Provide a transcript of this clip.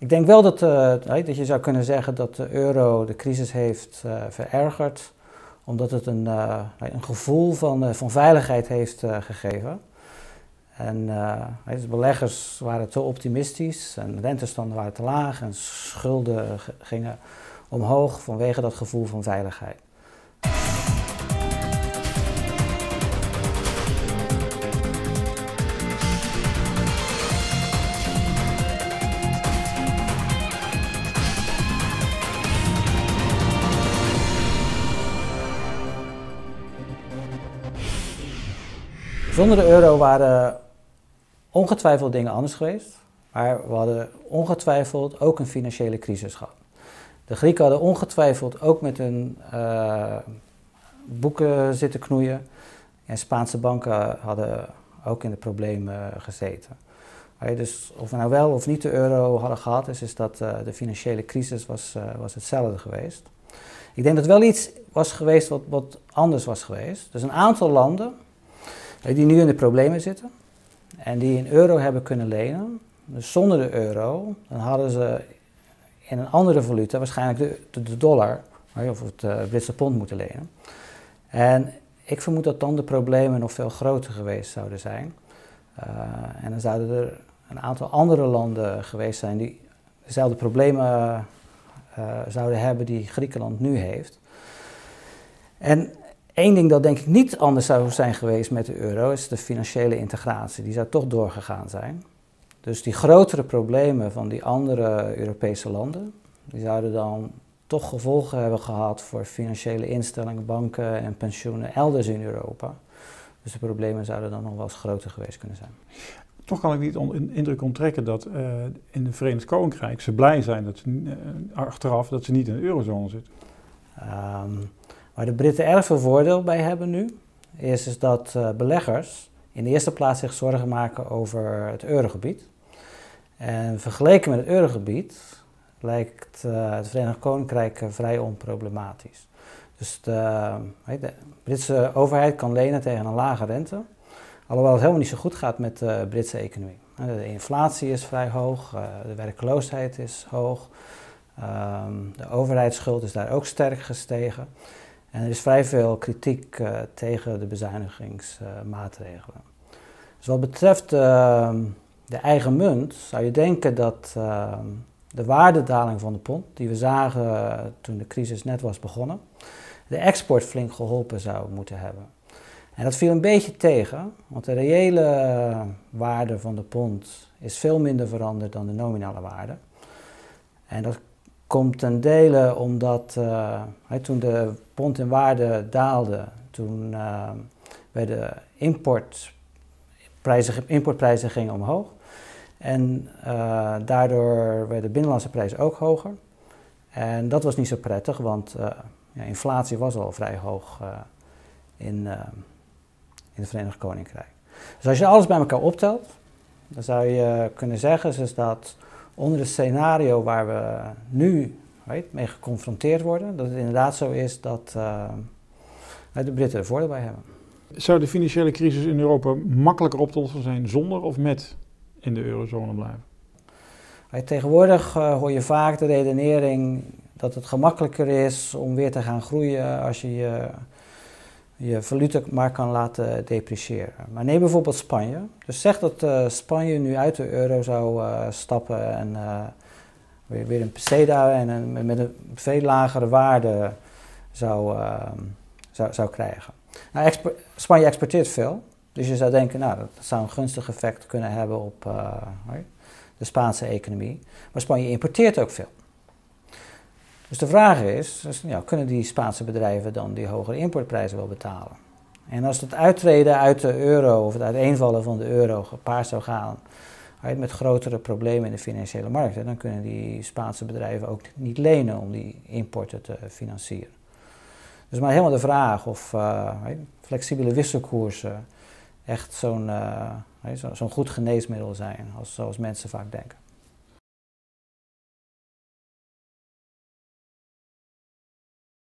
Ik denk wel dat, dat je zou kunnen zeggen dat de euro de crisis heeft uh, verergerd, omdat het een, uh, een gevoel van, van veiligheid heeft gegeven. En dus beleggers waren te optimistisch en rentestanden waren te laag en schulden gingen omhoog vanwege dat gevoel van veiligheid. Zonder de euro waren ongetwijfeld dingen anders geweest. Maar we hadden ongetwijfeld ook een financiële crisis gehad. De Grieken hadden ongetwijfeld ook met hun uh, boeken zitten knoeien. En Spaanse banken hadden ook in de problemen gezeten. Dus of we nou wel of niet de euro hadden gehad, is, is dat uh, de financiële crisis was, uh, was hetzelfde geweest. Ik denk dat wel iets was geweest wat, wat anders was geweest. Dus een aantal landen die nu in de problemen zitten en die in euro hebben kunnen lenen. Dus zonder de euro, dan hadden ze in een andere valuta, waarschijnlijk de, de, dollar of het uh, Britse pond moeten lenen. En ik vermoed dat dan de problemen nog veel groter geweest zouden zijn. Uh, en dan zouden er een aantal andere landen geweest zijn die dezelfde problemen uh, zouden hebben die Griekenland nu heeft. En Eén ding dat denk ik niet anders zou zijn geweest met de euro is de financiële integratie. Die zou toch doorgegaan zijn. Dus die grotere problemen van die andere Europese landen, die zouden dan toch gevolgen hebben gehad voor financiële instellingen, banken en pensioenen elders in Europa. Dus de problemen zouden dan nog wel eens groter geweest kunnen zijn. Toch kan ik niet on, indruk onttrekken dat uh, in het Verenigd Koninkrijk ze blij zijn dat ze uh, achteraf dat ze niet in de eurozone zitten. Um, Waar de Britten erg veel voordeel bij hebben nu, is, is dat uh, beleggers in de eerste plaats zich zorgen maken over het eurogebied. En vergeleken met het eurogebied lijkt uh, het Verenigd Koninkrijk uh, vrij onproblematisch. Dus de, de, Britse overheid kan lenen tegen een lage rente, alhoewel het helemaal niet zo goed gaat met de Britse economie. De inflatie is vrij hoog, de werkloosheid is hoog, um, de overheidsschuld is daar ook sterk gestegen. En er is vrij veel kritiek uh, tegen de bezuinigingsmaatregelen. Dus wat betreft uh, de eigen munt zou je denken dat ehm, de waardedaling van de pond, die we zagen toen de crisis net was begonnen, de export flink geholpen zou moeten hebben. En dat viel een beetje tegen, want de reële waarde van de pond is veel minder veranderd dan de nominale waarde. En dat komt ten dele omdat uh, toen de pond in waarde daalde, toen uh, werden importprijzen, importprijzen gingen omhoog. En uh, daardoor werden binnenlandse prijzen ook hoger. En dat was niet zo prettig, want ja, inflatie was al vrij hoog in, in het Verenigd Koninkrijk. Dus als je alles bij elkaar optelt, dan zou je kunnen zeggen is dat onder het scenario waar we nu weet, mee geconfronteerd worden, dat het inderdaad zo is dat uh, de Britten er voordeel bij hebben. Zou de financiële crisis in Europa makkelijker op te lossen zijn zonder of met in de eurozone blijven? tegenwoordig uh, hoor je vaak de redenering dat het gemakkelijker is om weer te gaan groeien als je je je valuta maar kan laten depreciëren. Maar neem bijvoorbeeld Spanje. Dus zeg dat uh, Spanje nu uit de euro zou uh, stappen en uh, weer, weer een peseta en een, met een veel lagere waarde zou, zou, zou krijgen. Nou, Spanje exporteert veel, dus je zou denken, nou, dat zou een gunstig effect kunnen hebben op de Spaanse economie. Maar Spanje importeert ook veel. Dus de vraag is, dus, kunnen die Spaanse bedrijven dan die hogere importprijzen wel betalen? En als het uittreden uit de euro of het uiteenvallen van de euro gepaard zou gaan met grotere problemen in de financiële markten, dan kunnen die Spaanse bedrijven ook niet lenen om die importen te financieren. Dus maar helemaal de vraag of uh, flexibele wisselkoersen echt zo'n uh, goed geneesmiddel zijn, als, zoals mensen vaak denken.